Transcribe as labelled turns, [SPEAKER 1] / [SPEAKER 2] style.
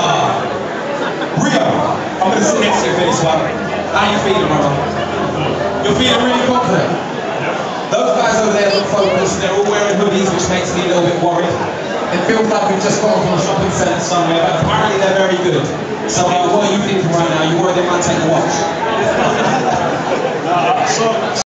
[SPEAKER 1] Uh, Rio, I'm gonna sit next to your face, why? How you feeling, bro? You're feeling really confident. Those guys over there look focused, they're all wearing hoodies, which makes me a little bit worried. It feels like we've just gone from a shopping centre somewhere, but apparently they're very good. So uh, what are you thinking right now? You worried they might take a watch?